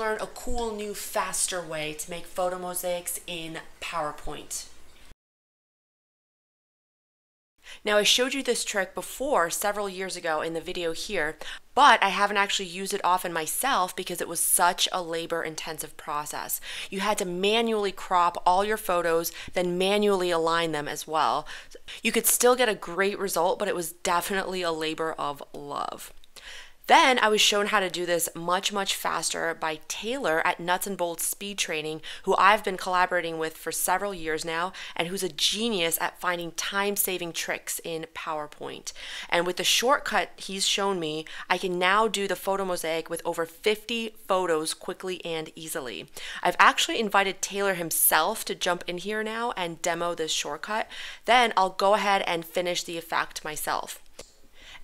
learn a cool new faster way to make photo mosaics in PowerPoint. Now I showed you this trick before several years ago in the video here, but I haven't actually used it often myself because it was such a labor intensive process. You had to manually crop all your photos, then manually align them as well. You could still get a great result, but it was definitely a labor of love. Then I was shown how to do this much, much faster by Taylor at Nuts and Bolts Speed Training, who I've been collaborating with for several years now, and who's a genius at finding time saving tricks in PowerPoint. And with the shortcut he's shown me, I can now do the photo mosaic with over 50 photos quickly and easily. I've actually invited Taylor himself to jump in here now and demo this shortcut. Then I'll go ahead and finish the effect myself.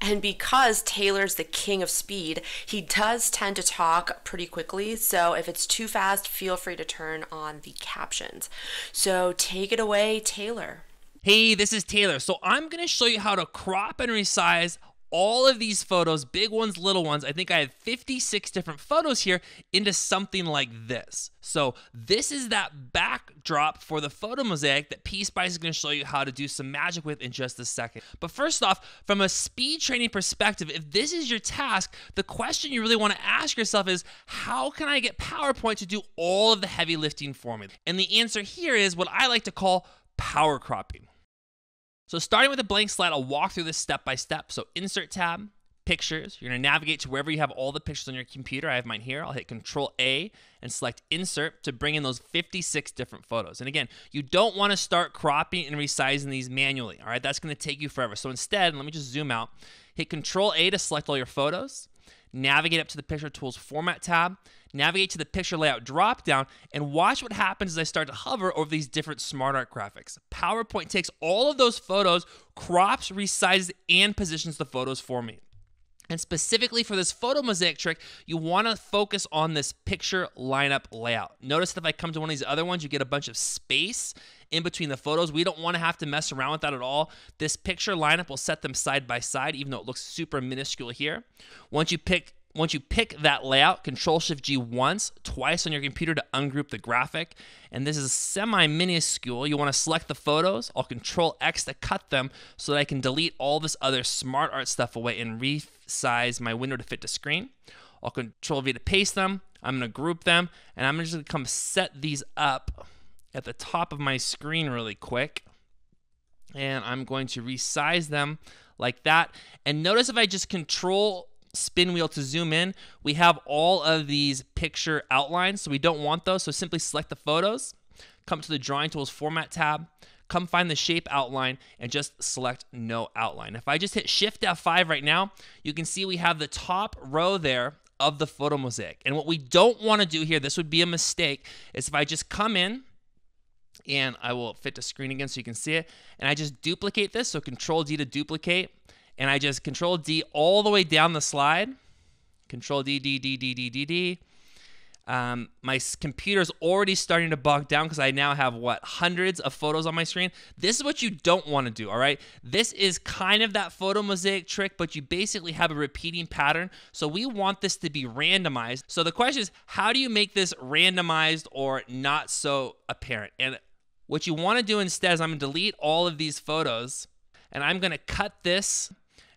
And because Taylor's the king of speed, he does tend to talk pretty quickly. So if it's too fast, feel free to turn on the captions. So take it away, Taylor. Hey, this is Taylor. So I'm going to show you how to crop and resize all of these photos, big ones, little ones, I think I have 56 different photos here into something like this. So this is that backdrop for the photo mosaic that PSpice is going to show you how to do some magic with in just a second. But first off, from a speed training perspective, if this is your task, the question you really want to ask yourself is, how can I get PowerPoint to do all of the heavy lifting for me? And the answer here is what I like to call power cropping. So starting with a blank slide, I'll walk through this step by step. So insert tab, pictures. You're gonna navigate to wherever you have all the pictures on your computer. I have mine here. I'll hit Control A and select insert to bring in those 56 different photos. And again, you don't wanna start cropping and resizing these manually, all right? That's gonna take you forever. So instead, let me just zoom out, hit Control A to select all your photos navigate up to the Picture Tools Format tab, navigate to the Picture Layout dropdown, and watch what happens as I start to hover over these different Smart Art graphics. PowerPoint takes all of those photos, crops, resizes, and positions the photos for me. And specifically for this photo mosaic trick, you want to focus on this picture lineup layout. Notice that if I come to one of these other ones, you get a bunch of space in between the photos. We don't want to have to mess around with that at all. This picture lineup will set them side by side, even though it looks super minuscule here. Once you pick once you pick that layout, Control Shift G once, twice on your computer to ungroup the graphic. And this is semi minuscule. You want to select the photos. I'll Control X to cut them so that I can delete all this other smart art stuff away and resize my window to fit the screen. I'll Control V to paste them. I'm going to group them and I'm just going to come set these up at the top of my screen really quick. And I'm going to resize them like that. And notice if I just control spin wheel to zoom in, we have all of these picture outlines. So we don't want those. So simply select the photos, come to the drawing tools format tab, come find the shape outline and just select no outline. If I just hit shift F5 right now, you can see we have the top row there of the photo mosaic. And what we don't want to do here, this would be a mistake, is if I just come in and I will fit the screen again so you can see it. And I just duplicate this, so Control D to duplicate, and I just Control D all the way down the slide. Control D, D, D, D, D, D, D. Um, my computer's already starting to bog down because I now have what hundreds of photos on my screen. This is what you don't want to do, all right? This is kind of that photo mosaic trick, but you basically have a repeating pattern. So we want this to be randomized. So the question is, how do you make this randomized or not so apparent? And what you want to do instead is I'm going to delete all of these photos and I'm going to cut this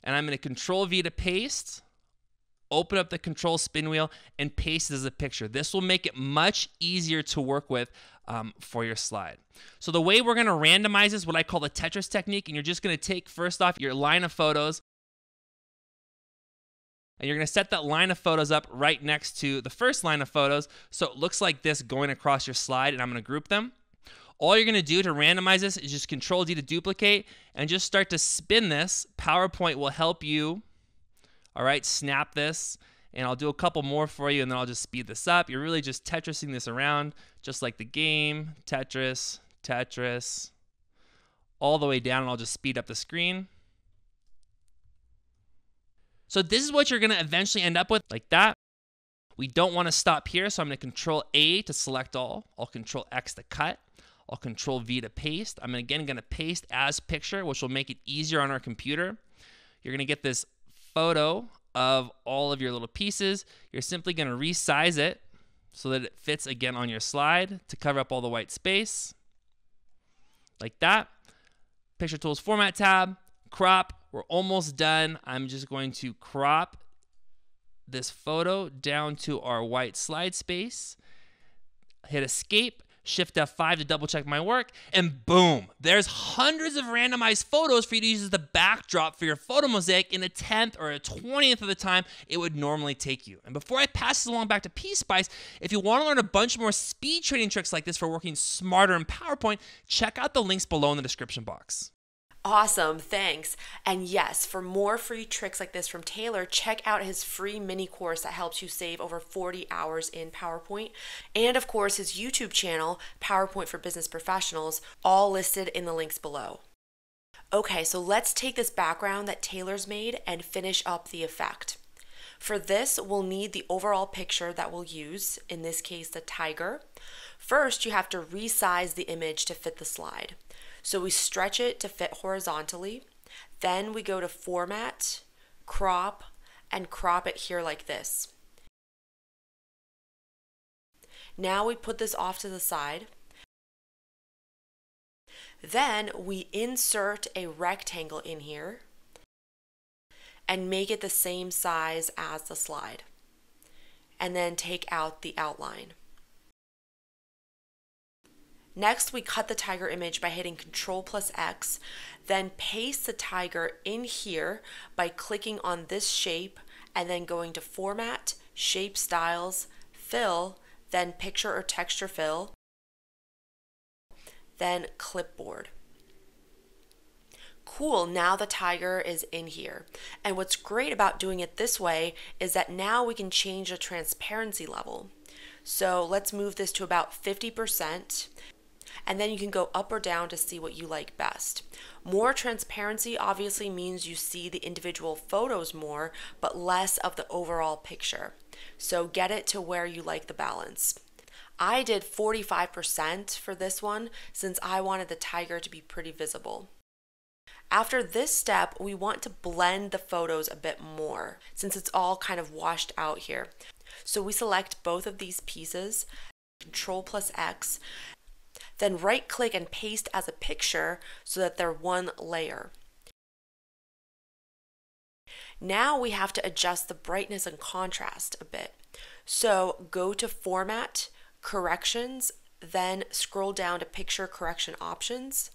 and I'm going to control V to paste, open up the control spin wheel and paste it as a picture. This will make it much easier to work with um, for your slide. So the way we're going to randomize is what I call the Tetris technique and you're just going to take first off your line of photos and you're going to set that line of photos up right next to the first line of photos so it looks like this going across your slide and I'm going to group them. All you're going to do to randomize this is just Control D to duplicate and just start to spin this. PowerPoint will help you. All right, snap this. And I'll do a couple more for you and then I'll just speed this up. You're really just Tetrising this around just like the game. Tetris, Tetris, all the way down and I'll just speed up the screen. So this is what you're going to eventually end up with like that. We don't want to stop here, so I'm going to Control A to select all. I'll Control X to cut. I'll control V to paste. I'm again going to paste as picture, which will make it easier on our computer. You're going to get this photo of all of your little pieces. You're simply going to resize it so that it fits again on your slide to cover up all the white space. Like that. Picture Tools Format tab, crop. We're almost done. I'm just going to crop this photo down to our white slide space. Hit escape Shift F5 to double check my work, and boom, there's hundreds of randomized photos for you to use as the backdrop for your photo mosaic in a tenth or a twentieth of the time it would normally take you. And before I pass this along back to PSpice, if you want to learn a bunch more speed training tricks like this for working smarter in PowerPoint, check out the links below in the description box. Awesome, thanks. And yes, for more free tricks like this from Taylor, check out his free mini course that helps you save over 40 hours in PowerPoint. And of course, his YouTube channel, PowerPoint for Business Professionals, all listed in the links below. Okay, so let's take this background that Taylor's made and finish up the effect. For this, we'll need the overall picture that we'll use, in this case, the tiger. First, you have to resize the image to fit the slide. So we stretch it to fit horizontally. Then we go to format, crop, and crop it here like this. Now we put this off to the side. Then we insert a rectangle in here and make it the same size as the slide. And then take out the outline. Next, we cut the tiger image by hitting Control plus X, then paste the tiger in here by clicking on this shape and then going to Format, Shape Styles, Fill, then Picture or Texture Fill, then Clipboard. Cool, now the tiger is in here. And what's great about doing it this way is that now we can change the transparency level. So let's move this to about 50% and then you can go up or down to see what you like best. More transparency obviously means you see the individual photos more, but less of the overall picture. So get it to where you like the balance. I did 45% for this one since I wanted the tiger to be pretty visible. After this step, we want to blend the photos a bit more since it's all kind of washed out here. So we select both of these pieces, Control plus X, then right click and paste as a picture so that they're one layer. Now we have to adjust the brightness and contrast a bit. So go to Format, Corrections, then scroll down to Picture Correction Options.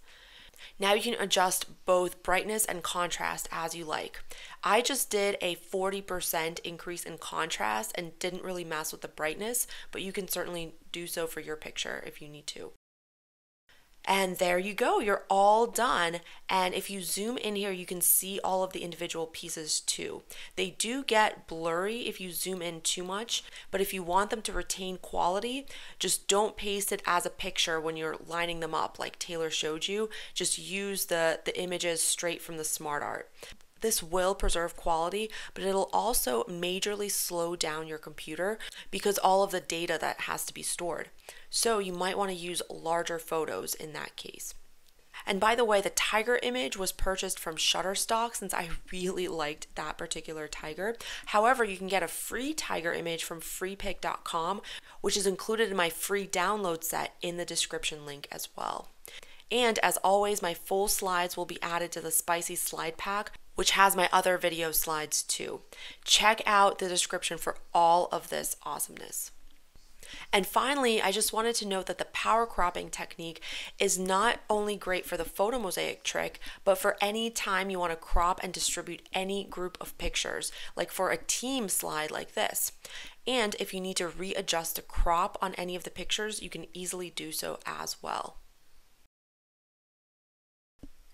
Now you can adjust both brightness and contrast as you like. I just did a 40% increase in contrast and didn't really mess with the brightness, but you can certainly do so for your picture if you need to. And there you go, you're all done. And if you zoom in here, you can see all of the individual pieces too. They do get blurry if you zoom in too much, but if you want them to retain quality, just don't paste it as a picture when you're lining them up like Taylor showed you. Just use the, the images straight from the smart art. This will preserve quality, but it'll also majorly slow down your computer because all of the data that has to be stored. So you might want to use larger photos in that case. And by the way, the tiger image was purchased from Shutterstock since I really liked that particular tiger. However, you can get a free tiger image from freepik.com, which is included in my free download set in the description link as well. And as always, my full slides will be added to the Spicy Slide Pack, which has my other video slides too. Check out the description for all of this awesomeness. And finally, I just wanted to note that the power cropping technique is not only great for the photo mosaic trick, but for any time you want to crop and distribute any group of pictures, like for a team slide like this. And if you need to readjust the crop on any of the pictures, you can easily do so as well.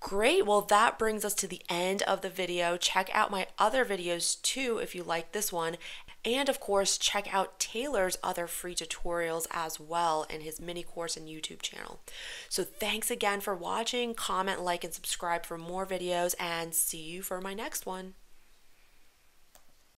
Great, well that brings us to the end of the video. Check out my other videos too if you like this one. And of course, check out Taylor's other free tutorials as well in his mini course and YouTube channel. So thanks again for watching. Comment, like, and subscribe for more videos and see you for my next one.